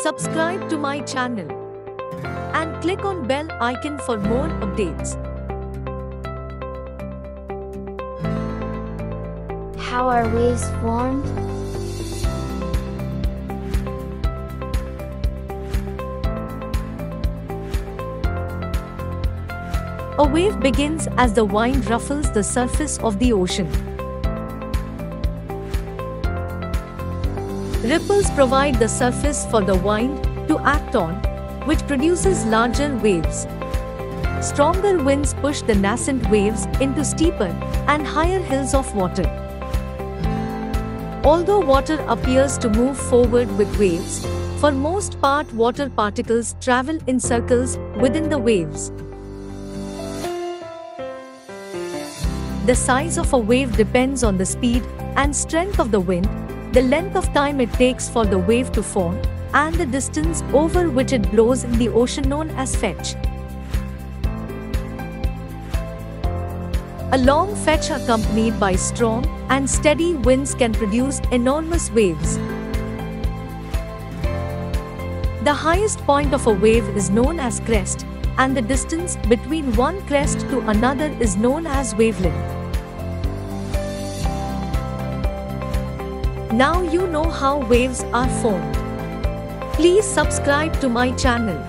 subscribe to my channel and click on bell icon for more updates. How are waves formed? A wave begins as the wind ruffles the surface of the ocean. Ripples provide the surface for the wind to act on, which produces larger waves. Stronger winds push the nascent waves into steeper and higher hills of water. Although water appears to move forward with waves, for most part water particles travel in circles within the waves. The size of a wave depends on the speed and strength of the wind, the length of time it takes for the wave to form, and the distance over which it blows in the ocean known as fetch. A long fetch accompanied by strong and steady winds can produce enormous waves. The highest point of a wave is known as crest, and the distance between one crest to another is known as wavelength. Now you know how waves are formed. Please subscribe to my channel.